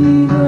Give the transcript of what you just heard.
Hallelujah.